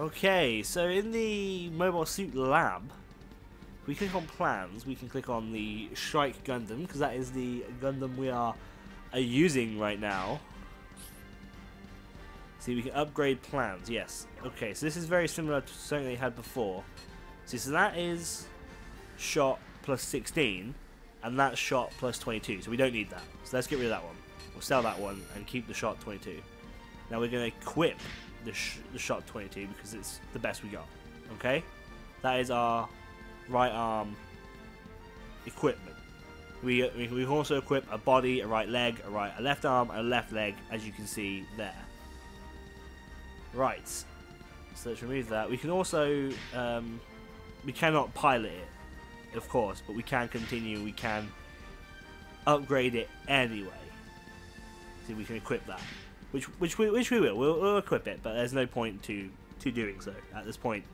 Okay, so in the Mobile Suit Lab, we click on plans, we can click on the Strike Gundam, because that is the Gundam we are, are using right now. See, we can upgrade plans, yes. Okay, so this is very similar to something they had before. See, so that is shot plus 16, and that's shot plus 22, so we don't need that. So let's get rid of that one. We'll sell that one and keep the shot 22. Now we're going to equip the, sh the shot 22 because it's the best we got. Okay? That is our right arm equipment. We, we, we can also equip a body, a right leg, a right, a left arm, a left leg, as you can see there. Right. So let's remove that. We can also, um, we cannot pilot it, of course, but we can continue. We can upgrade it anyway. See, we can equip that, which which we which we will. We'll, we'll equip it, but there's no point to to doing so at this point.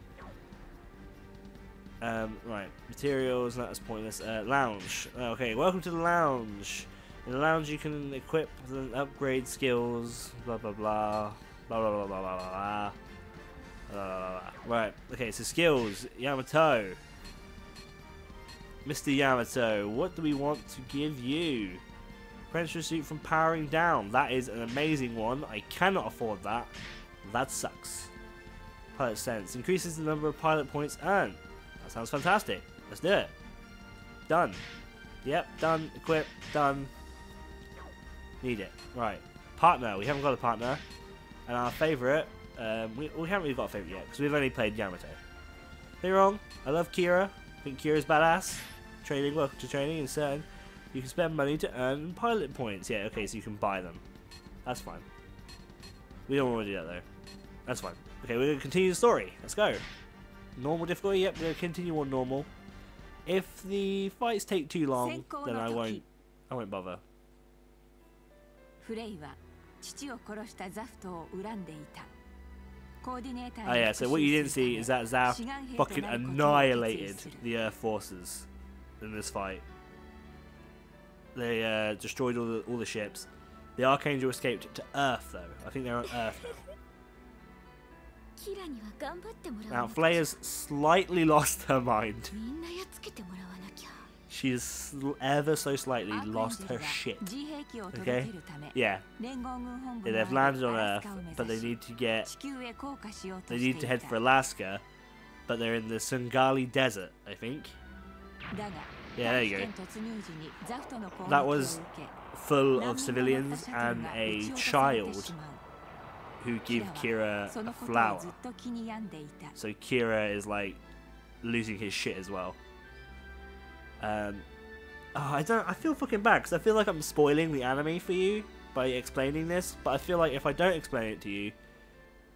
Um, right, materials, that's pointless. Uh, lounge. Okay, welcome to the lounge. In the lounge, you can equip and upgrade skills. Blah blah blah. Blah blah blah blah blah blah. blah. Right. Okay. So skills. Yamato. Mr. Yamato, what do we want to give you? Apprentice suit from powering down. That is an amazing one. I cannot afford that. That sucks. Pilot sense increases the number of pilot points earned. That sounds fantastic. Let's do it. Done. Yep, done. Equip. Done. Need it. Right. Partner. We haven't got a partner. And our favourite, um, we, we haven't really got a favourite yet because we've only played Yamato. Don't wrong. I love Kira. I think Kira's badass. Training, welcome to training in certain. You can spend money to earn pilot points. Yeah, okay, so you can buy them. That's fine. We don't want to do that, though. That's fine. Okay, we're going to continue the story. Let's go. Normal difficulty? Yep, we're going to continue on normal. If the fights take too long, then I won't, I won't bother. Oh yeah, so what you didn't see is that Zaft fucking annihilated the Earth forces in this fight they uh, destroyed all the, all the ships. The Archangel escaped to Earth, though. I think they're on Earth now. now, Flaya's slightly lost her mind. She's ever so slightly lost her shit. Okay? Yeah. They've landed on Earth, but they need to get. They need to head for Alaska, but they're in the Sungali Desert, I think. Yeah, there you go. That was full of civilians and a child who give Kira a flower. So Kira is like losing his shit as well. Um, oh, I don't. I feel fucking bad because I feel like I'm spoiling the anime for you by explaining this. But I feel like if I don't explain it to you,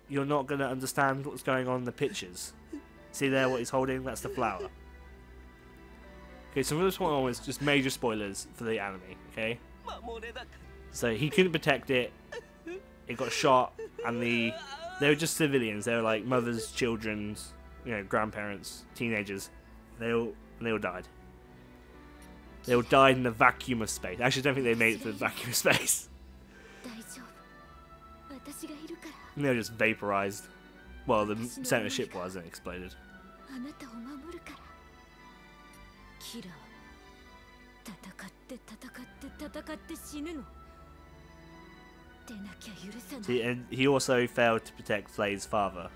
you're not gonna understand what's going on in the pictures. See there, what he's holding? That's the flower. Okay, so from this point onwards, just major spoilers for the anime, okay? So he couldn't protect it, it got shot, and the they were just civilians. They were like mothers, children's, you know, grandparents, teenagers. They all they all died. They all died in the vacuum of space. Actually, I don't think they made it through the vacuum of space. And they were just vaporized. Well, the center ship was and exploded. あなたを守るからキラは戦って戦って戦って死ぬのでなきゃ許さない See, and he also failed to protect Flay's father,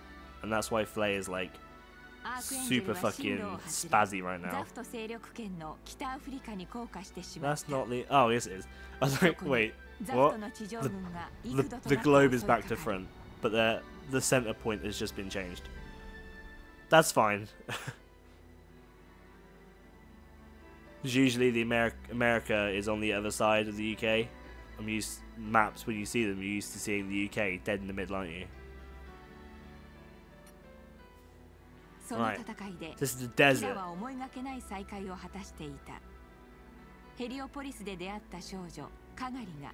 and that's why Flay is like super fucking spazzy right ザ now. フト勢力圏の北アフリカに降下してしまっ That's た not the. Oh, yes, it is. I was like, wait, ザフ what? トの地上 The, 軍が the, 幾度と the なく globe is 襲い back か to かる front, but the the center point has just been changed. That's fine. usually the Ameri- America is on the other side of the UK. I'm used maps when you see them. You're used to seeing the UK dead in the middle, aren't you? その戦いで This is the desert. ヘリオポリスで出会った少女カガリが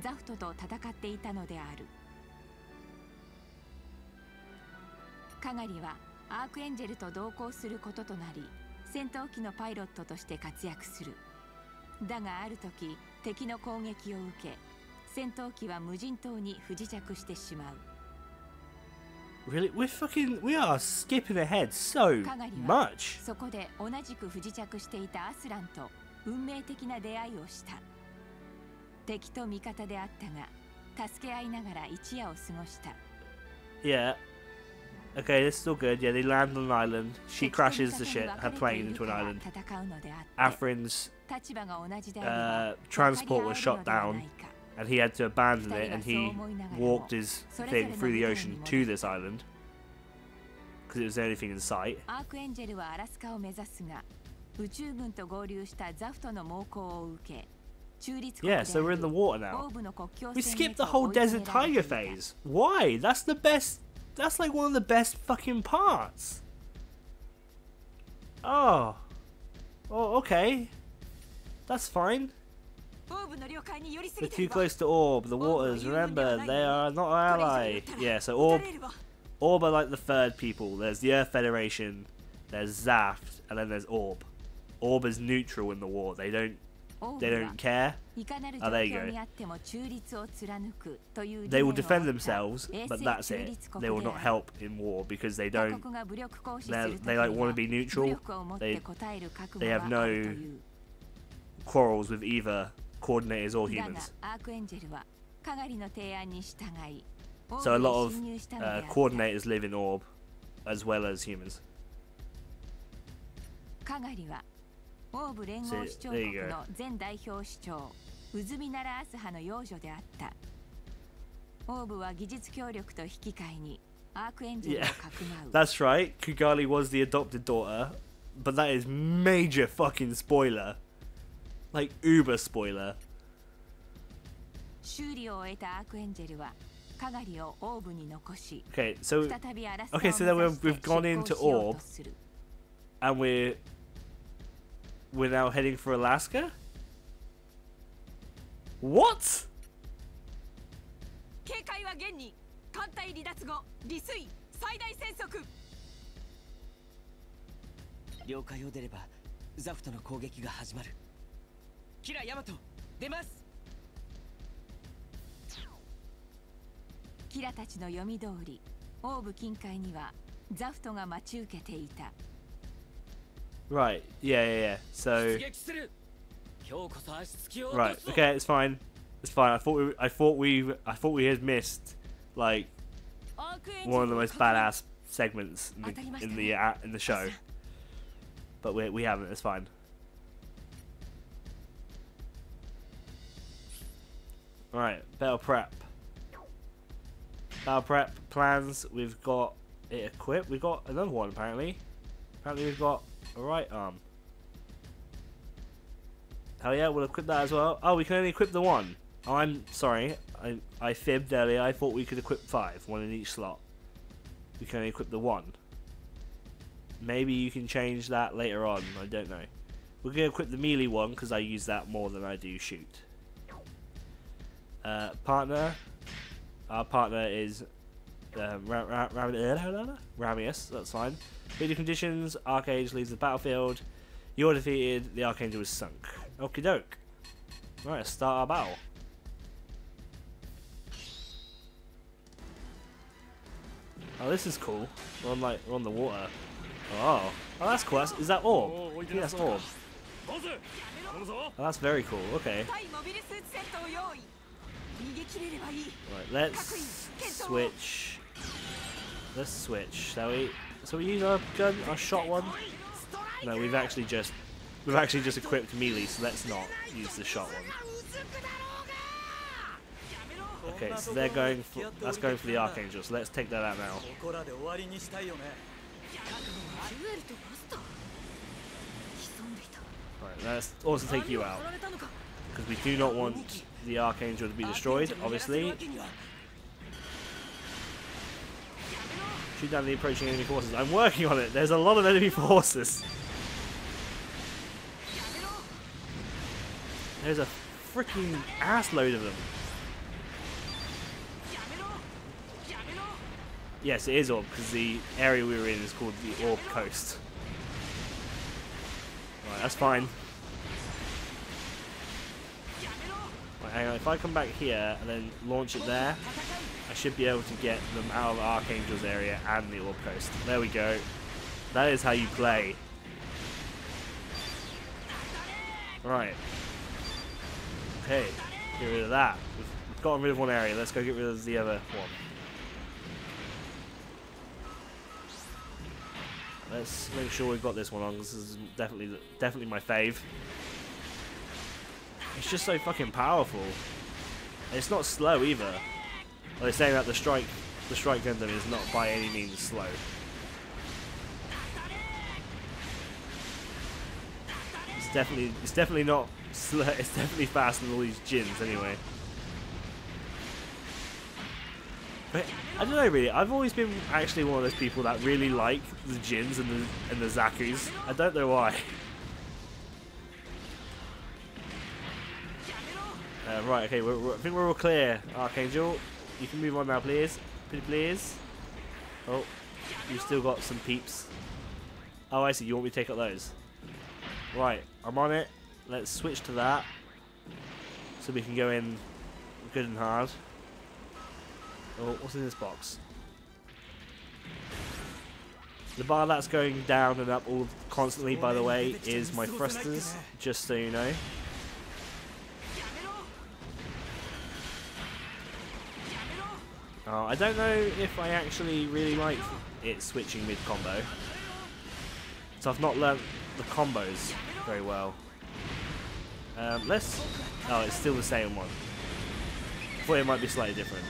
ザフトと戦っていたのであるカガリはアークエンジェルと同行することとなり戦闘機のパイロットとして活躍するだがある時敵の攻撃を受け戦闘機は無人島に不時着してしまう Really? We're fucking. We are skipping ahead so much. そこで同じく不時着していたアスランと運命的な出会いをした敵と味方であったが助け合いながら一夜を過ごした Yeah. Okay, this is all good. Yeah, they land on an island. She crashes the shit, her plane into an island. Afrin's uh, transport was shot down, and he had to abandon it, and he walked his thing through the ocean to this island because it was the only thing in sight. アークエンジェルはアラスカを目指すが宇宙軍と合流したザフトの猛攻を受け Yeah, so we're in the water now. We skipped the whole desert tiger phase. Why? That's the best. that's like one of the best fucking parts. Oh. Oh, okay. That's fine. We're too close to Orb. The waters, remember, they are not our ally. Yeah, so Orb, Orb are like the third people. There's the Earth Federation, there's Zaft, and then there's Orb. Orb is neutral in the war. They don't they don't care. Oh, there you go. They will defend themselves, but that's it. They will not help in war because they don't. They like want to be neutral. They they have no quarrels with either coordinators or humans. So a lot of uh, coordinators live in Orb, as well as humans. オーブ連合首長国の前代表首長ウズミナラ・アスハの養女であったオーブは技術協力と引き換えにアークエンジェルをかくまう That's right Kugali was the adopted daughter but that is major fucking spoiler like uber spoiler 修理を終えたアークエンジェルはカガリをオーブに残し Okay so Okay so then we've, we've gone into Orb and we're we're now heading for Alaska? What? 警戒は現に艦隊離脱後離水最大戦速了解。を出ればザフトの攻撃が始まるキラヤマト出ますキラたちの読み通りオーブ近海にはザフトが待ち受けていた Right. Yeah, yeah, yeah. So. Right. Okay, it's fine. It's fine. I thought we, I thought we, I thought we had missed like one of the most badass segments in the in the, uh, in the show, but we we haven't. It's fine. All right. Battle prep. Battle prep plans. We've got it equipped. We've got another one apparently. Apparently we've got right arm. Hell yeah, we'll equip that as well. Oh, we can only equip the one. Oh, I'm sorry. I, I fibbed earlier. I thought we could equip five, one in each slot. We can only equip the one. Maybe you can change that later on. I don't know. We're going to equip the melee one because I use that more than I do shoot. Uh, partner. Our partner is um, Ramius. That's fine. Media conditions, Archangel leaves the battlefield. You're defeated, the Archangel is sunk. Okie doke. Right, let's start our battle. Oh, this is cool. We're on like we're on the water. Oh, oh, that's cool. That's, is that orb? I think that's orb. Oh, that's very cool. Okay. Right, let's switch. Let's switch, shall we? So we use our gun, our shot one. No, we've actually just we've actually just equipped melee, so let's not use the shot one. Okay, so they're going for that's going for the Archangel, so let's take that out now. Right, let's also take you out. Because we do not want the Archangel to be destroyed, obviously. Shoot down the approaching enemy forces. I'm working on it. There's a lot of enemy forces. There's a freaking ass load of them. Yes, it is Orb, because the area we were in is called the Orb Coast. Right, that's fine. Right, hang on, if I come back here and then launch it there, I should be able to get them out of Archangel's area and the Orb Coast. There we go. That is how you play. Right. Okay, get rid of that. We've gotten rid of one area. Let's go get rid of the other one. Let's make sure we've got this one on. This is definitely definitely my fave. It's just so fucking powerful. it's not slow either. They're saying that the strike the strike Gundam is not by any means slow. It's definitely it's definitely not slow. It's definitely faster than all these GINNs anyway. But I don't know really. I've always been actually one of those people that really like the GINNs and the and the Zaku's. I don't know why. Uh, right, okay, we're, we're, I think we're all clear. Archangel, you can move on now, please. Please. Oh, you've still got some peeps. Oh, I see. You want me to take out those? Right, I'm on it. Let's switch to that. So we can go in good and hard. Oh, what's in this box? The bar that's going down and up all constantly, by the way, is my thrusters, just so you know. Oh, I don't know if I actually really like it switching mid-combo. So I've not learnt the combos very well. Um, let's... Oh, it's still the same one. I thought it might be slightly different.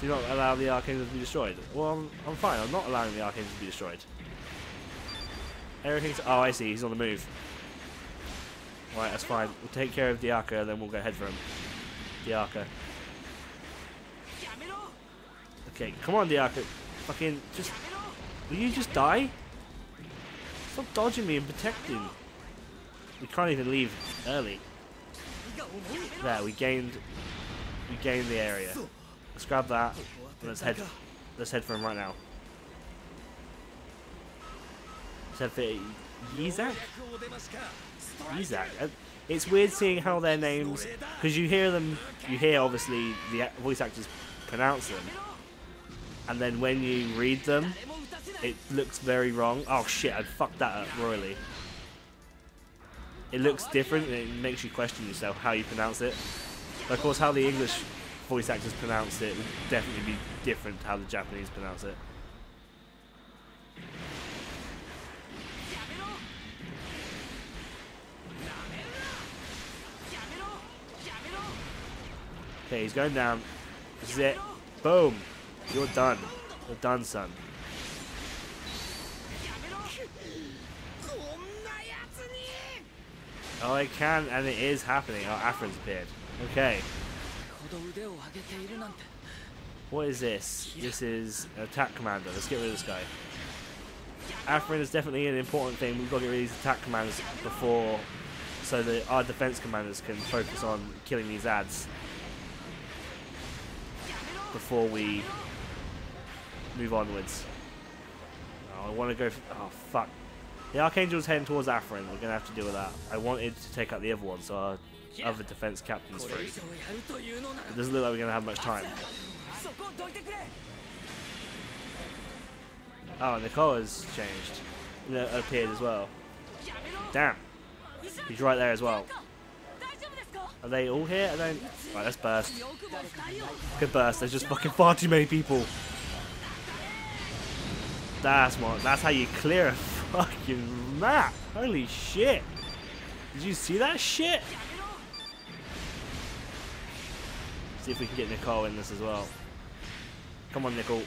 Do not allow the arcades to be destroyed. Well, I'm, I'm fine. I'm not allowing the arcades to be destroyed. Everything's... Oh, I see. He's on the move. Right, that's fine. We'll take care of the Arca, then we'll go ahead for him. Arca. Okay, come on, Arca. Fucking, just... Will you just die? Stop dodging me and protecting. We can't even leave early. There, we gained... We gained the area. Let's grab that. let's head. Let's head for him right now. Let's head for Yzak. Yzak. Uh, it's weird seeing how their names, because you hear them, you hear obviously the voice actors pronounce them, and then when you read them, it looks very wrong. Oh shit! I fucked that up royally. It looks different, and it makes you question yourself how you pronounce it. But of course, how the English voice actors pronounce it would definitely be different to how the Japanese pronounce it. Okay, he's going down. It. Boom. You're done. You're done, son. Oh, I can, and it is happening. Oh, Afrin's appeared. Okay. What is this? This is attack commander. Let's get rid of this guy. Afrin is definitely an important thing. We've got to get rid of these attack commanders before, so that our defense commanders can focus on killing these ads before we move onwards. Oh, I want to go. oh fuck! The Archangel's heading towards Afrin. We're gonna have to deal with that. I wanted to take out the other one, so our other defense captain's free. It doesn't look like we're gonna have much time. Oh, and Nicol has changed. Appeared as well. Damn. He's right there as well. Are they all here? I don't... Right, let's burst. Good burst. There's just fucking far too many people. That's what. That's how you clear a fucking map. Holy shit. Did you see that shit? See if we can get Nicol in this as well. Come on, Nicol.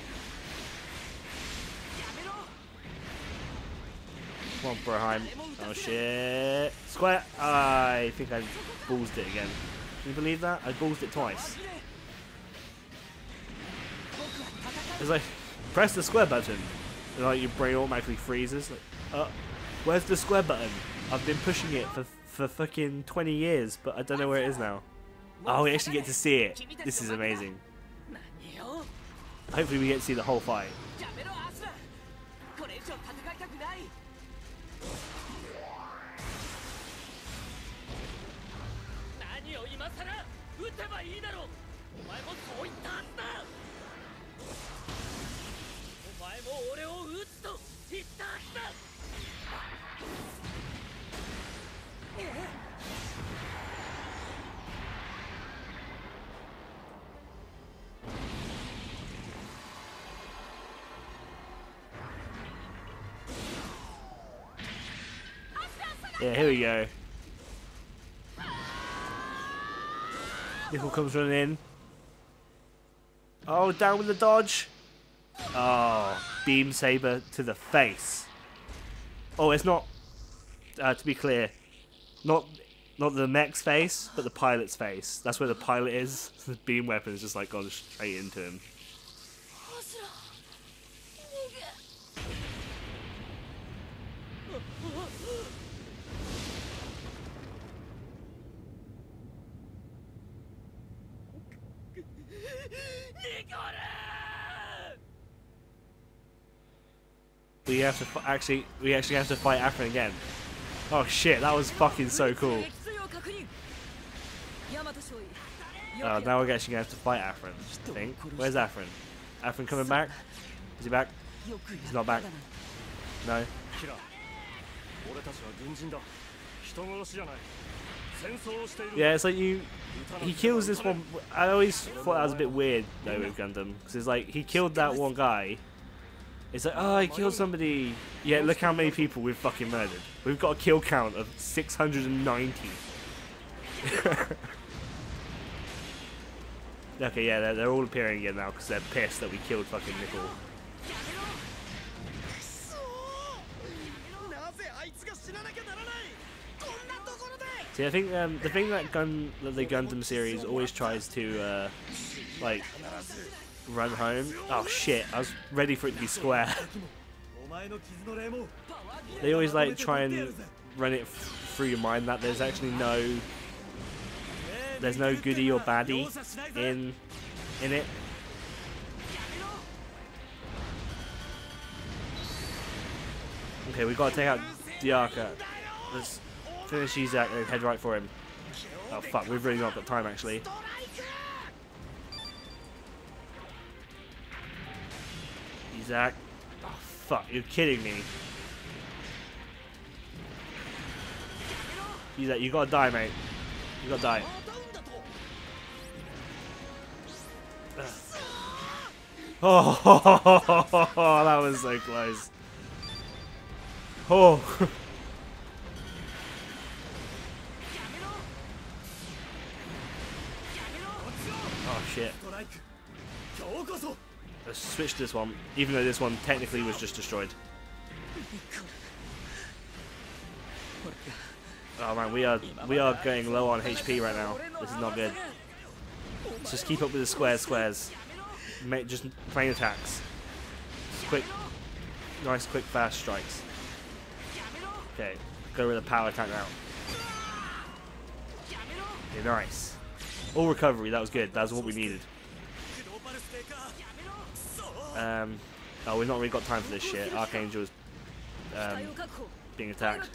Come on, Broheim. Oh shit. Square. I think I ballsed it again. Can you believe that? I ballsed it twice. It's like, press the square button. And like your brain automatically freezes. Like, uh, where's the square button? I've been pushing it for, for fucking 20 years, but I don't know where it is now. Oh, we actually get to see it. This is amazing. Hopefully we get to see the whole fight. Yeah, here we go. Nicol comes running in. Oh, down with the dodge. Oh, beam saber to the face. Oh, it's not. Uh, to be clear, not not the mech's face, but the pilot's face. That's where the pilot is. The beam weapon is just like gone straight into him. We have to actually, we actually have to fight Afrin again. Oh shit, that was fucking so cool. Oh, now we're actually gonna have to fight Afrin. I think. Where's Afrin? Afrin coming back? Is he back? He's not back. No. Yeah, it's like you. He kills this one. I always thought that was a bit weird though with Gundam because it's like he killed that one guy. It's like, oh, he killed somebody. Yeah, look how many people we've fucking murdered. We've got a kill count of 690. okay, yeah, they're, they're all appearing again now because they're pissed that we killed fucking Nicol. See, I think um, the thing that gun that the Gundam series always tries to uh, like run home. Oh shit! I was ready for it to be square. they always like try and run it through your mind that there's actually no there's no goody or baddie in in it. Okay, we've gotta take out Dearka. Let's Finish Yzak and uh, head right for him. Oh fuck, we've really not got time actually. Yzak. Oh fuck, you're kidding me. Yzak, you gotta die, mate. You gotta die. Oh, that was so close. Oh. oh shit. Let's switch to this one, even though this one technically was just destroyed. Oh man, we are we are going low on HP right now. This is not good. Just keep up with the squares, squares. Make just plain attacks. Just quick, nice, quick, fast strikes. Okay, go with a power attack now. Okay, nice. All recovery, that was good. That's what we needed. Um, oh, we've not really got time for this shit. Archangel is um, being attacked.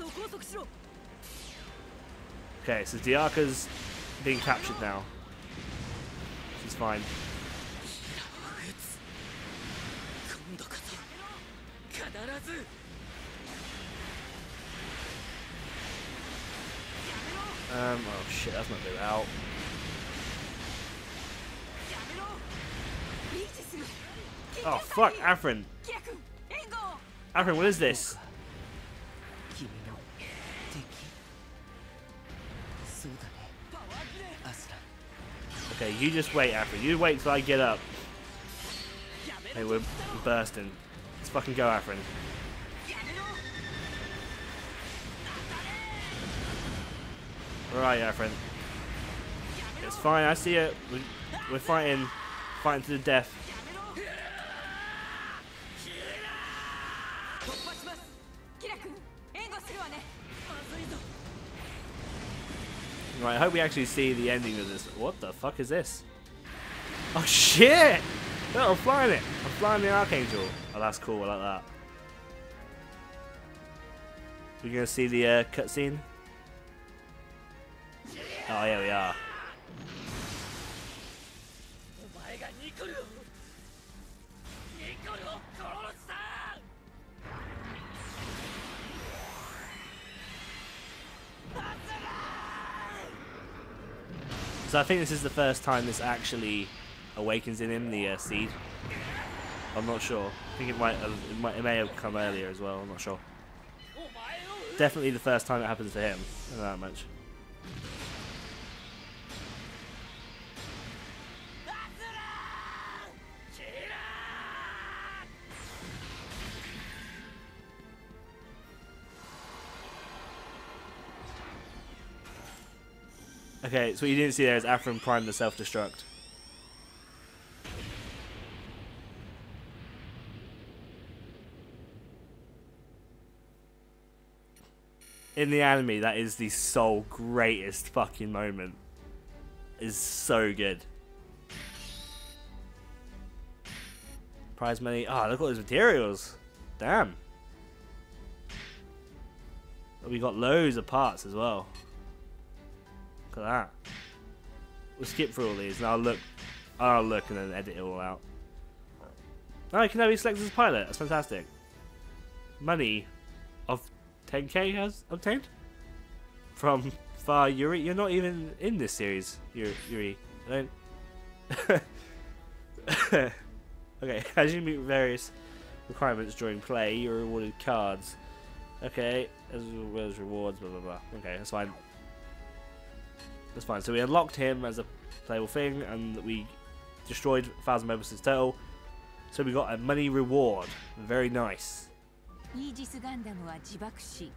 Okay, so Dearka's being captured now. She's fine. Um, oh shit, that's not good. Out. Oh fuck, Afrin. Afrin, what is this? Okay, you just wait, Afrin. You wait till I get up. Hey, we're bursting. Let's fucking go, Afrin. Alright, Afrin. It's fine, I see it. We're fighting, fighting to the death. Right, I hope we actually see the ending of this. What the fuck is this? Oh shit! No, I'm flying it! I'm flying the Archangel. Oh, that's cool, I like that. We're gonna see the uh, cutscene? Oh, yeah, we are. So I think this is the first time this actually awakens in him, the uh, seed. I'm not sure. I think it might, have, it might, it may have come earlier as well. I'm not sure. Definitely the first time it happens to him. That much. Okay, so what you didn't see there is Afrin Prime the self-destruct. In the anime, that is the sole greatest fucking moment. Is so good. Prize money. Oh, look at all those materials. Damn. We got loads of parts as well. At that. We'll skip through all these and I'll look I'll look and then edit it all out. Oh, can now be selected as pilot. That's fantastic. Money of 10k has obtained from Far Yuri. You're not even in this series, Yuri. I don't. okay, as you meet various requirements during play, you're awarded cards. Okay, as well as rewards, blah blah blah. Okay, that's fine. That's fine. So we unlocked him as a playable thing, and we destroyed 1,000 members total. So we got a money reward. Very nice. イージスガンダムは自爆し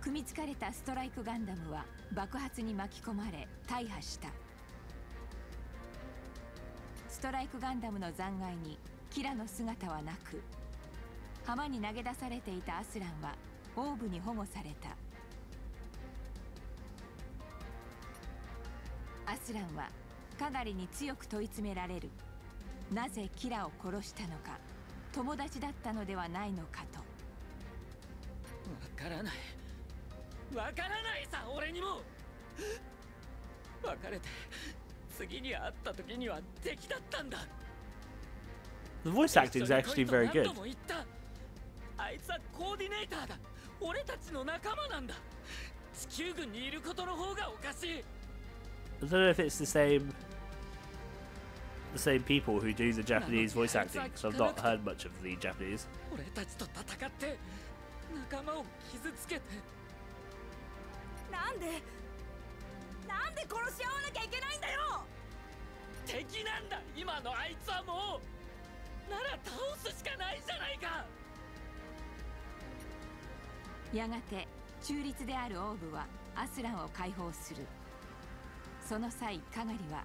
組みつかれたストライクガンダムは爆発に巻き込まれ大破したストライクガンダムの残骸にキラの姿はなく浜に投げ出されていたアスランはオーブに保護されたアスランはカガリに強く問い詰められる。なぜキラを殺したのか友達だったのではないのかと。わからない。わからないさ俺にも。別れて次に会った時には敵だったんだ。The voice acting is actually very good. あいつはコーディネーターだ。俺たちの仲間なんだ。地球軍にいることの方がおかしい I don't know if it's the same the same people who do the Japanese voice acting, because I've not heard much of the Japanese. やがて中立であるオーブはアスランを解放するその際カガリは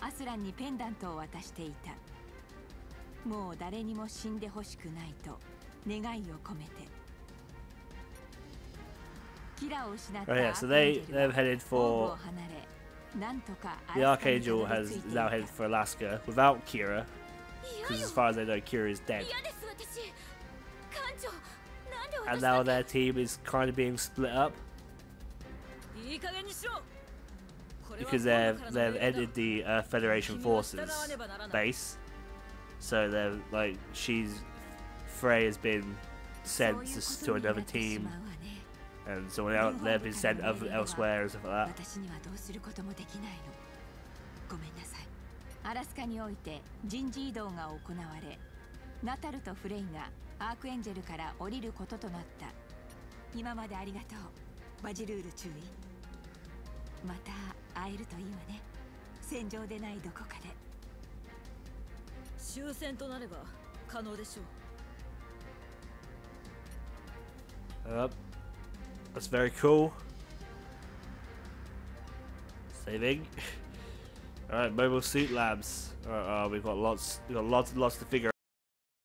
アスランにペンダントを渡していたもう誰にも死んでほしくないと願いを込めて Oh yeah, so they they've headed for the Archangel has now headed for Alaska without Kira, because as far as I know, Kira is dead. And now their team is kind of being split up because they've they've ended the uh, Federation forces base. So they're like she's Flay has been sent to, to another team, and someone else they've been sent other, elsewhere and stuff like that. アラスカにおいて人事異動が行われナタルとフレイがアークエンジェルから降りることとなった今までありがとうバジルール注意また会えるといいわね戦場でないどこかで終戦となれば可能でしょう Yep. That's very cool. Saving. Alright, Mobile Suit Labs. Alright, uh, we've got lots we've got lots and lots to figure